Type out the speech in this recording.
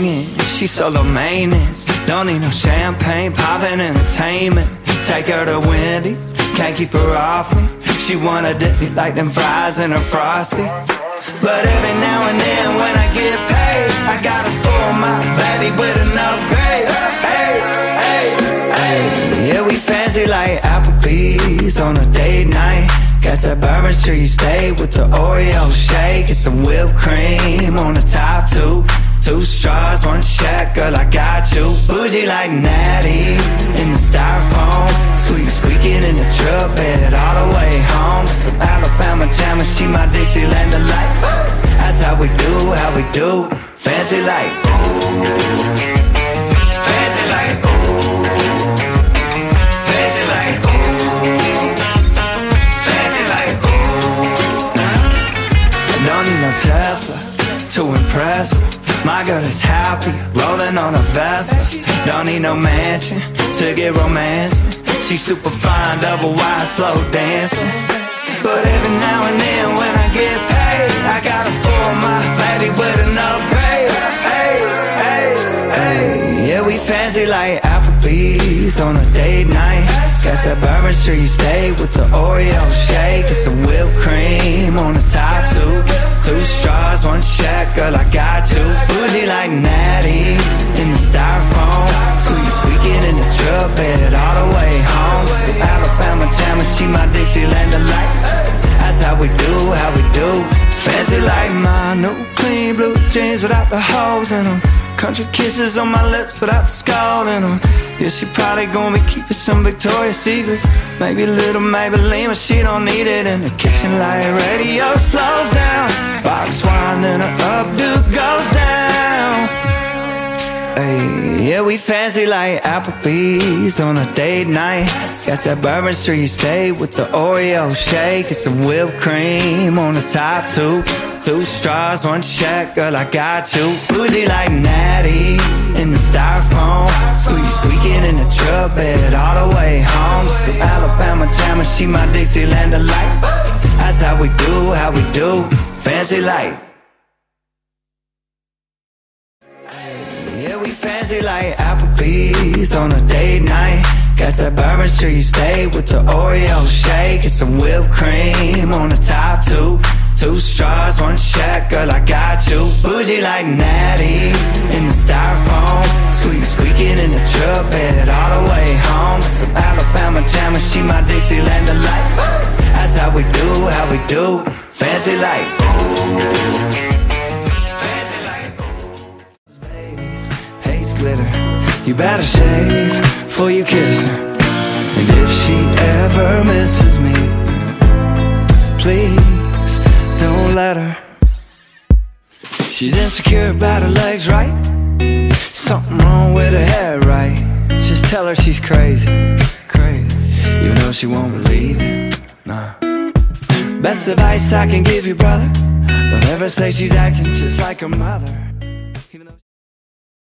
she's solo maintenance Don't need no champagne, poppin' entertainment. Take her to Wendy's, can't keep her off me. She wanna dip me like them fries in her frosty. But every now and then when I get paid I gotta spoil my baby with an upgrade Hey, hey, hey. Yeah, we fancy like Applebee's on a date night. Got that Bourbon Street steak with the Oreo shake And some whipped cream on the top too Two straws, one check, girl, I got you. Bougie like Natty in the styrofoam. Squeak, squeaking in the truck bed all the way home. Some Alabama jam and she my Dixieland delight. That's how we do, how we do. Fancy like. Fancy like. Fancy like. Fancy like. Don't need no Tesla to impress. My girl is happy, rolling on a Vespa Don't need no mansion to get romancing. She's super fine, double wide, slow dancing. But every now and then when I get paid I gotta spoil my baby with an upgrade. Hey, hey, hey. Yeah, we fancy like Applebee's on a date night. Got that Bourbon Street steak with the Oreo shake. And some whipped cream on the do. Fancy like my new clean blue jeans without the holes in them Country kisses on my lips without the Skoal in them Yeah, she probably gonna be keeping some Victoria's Secrets. Maybe a little Maybelline, but she don't need it. In the kitchen light radio slows down. Box wine, then her updo goes yeah, we fancy like Applebee's on a date night. Got that Bourbon Street steak with the Oreo shake and some whipped cream on the top too. Two straws, one check, girl, I got you. Bougie like Natty in the styrofoam. Squeak, squeaking in the truck bed all the way home. Some Alabama jam and she my Dixieland delight. That's how we do, how we do. Fancy like. Fancy like Applebee's on a date night. Got that Bourbon Street steak with the Oreo shake and some whipped cream on the top too. Two straws, one check, girl, I got you. Bougie like Natty in the styrofoam. Squeak, squeaking in the truck bed all the way home. Some Alabama jam and she my Dixieland delight. That's how we do, how we do. Fancy like. You better shave before you kiss her. And if she ever misses me, please don't let her. She's insecure about her legs, right? Something wrong with her hair, right? Just tell her she's crazy, crazy. Even though she won't believe it, nah. Best advice I can give you, brother. Don't ever say she's acting just like her mother.